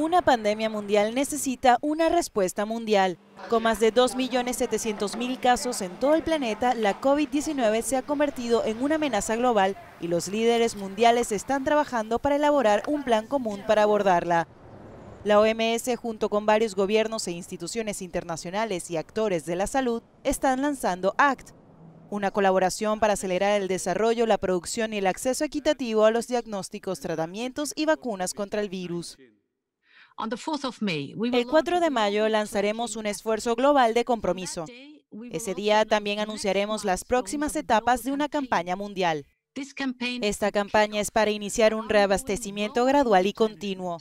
Una pandemia mundial necesita una respuesta mundial. Con más de 2.700.000 casos en todo el planeta, la COVID-19 se ha convertido en una amenaza global y los líderes mundiales están trabajando para elaborar un plan común para abordarla. La OMS, junto con varios gobiernos e instituciones internacionales y actores de la salud, están lanzando ACT, una colaboración para acelerar el desarrollo, la producción y el acceso equitativo a los diagnósticos, tratamientos y vacunas contra el virus. El 4 de mayo lanzaremos un esfuerzo global de compromiso. Ese día también anunciaremos las próximas etapas de una campaña mundial. Esta campaña es para iniciar un reabastecimiento gradual y continuo.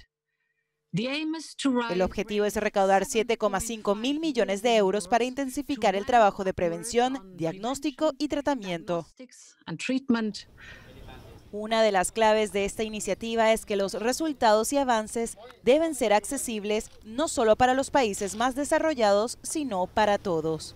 El objetivo es recaudar 7,5 mil millones de euros para intensificar el trabajo de prevención, diagnóstico y tratamiento. Una de las claves de esta iniciativa es que los resultados y avances deben ser accesibles no solo para los países más desarrollados, sino para todos.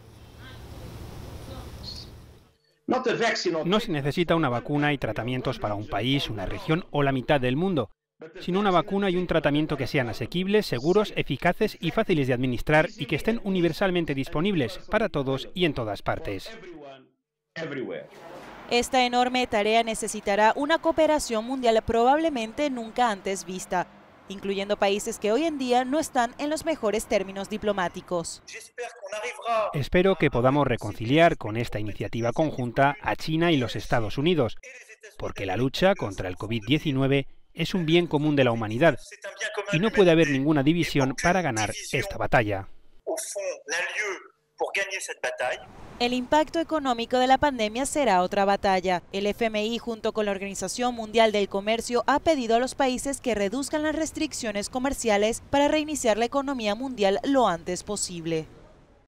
No se necesita una vacuna y tratamientos para un país, una región o la mitad del mundo, sino una vacuna y un tratamiento que sean asequibles, seguros, eficaces y fáciles de administrar y que estén universalmente disponibles para todos y en todas partes. Esta enorme tarea necesitará una cooperación mundial probablemente nunca antes vista, incluyendo países que hoy en día no están en los mejores términos diplomáticos. Espero que podamos reconciliar con esta iniciativa conjunta a China y los Estados Unidos, porque la lucha contra el COVID-19 es un bien común de la humanidad y no puede haber ninguna división para ganar esta batalla. El impacto económico de la pandemia será otra batalla. El FMI junto con la Organización Mundial del Comercio ha pedido a los países que reduzcan las restricciones comerciales para reiniciar la economía mundial lo antes posible.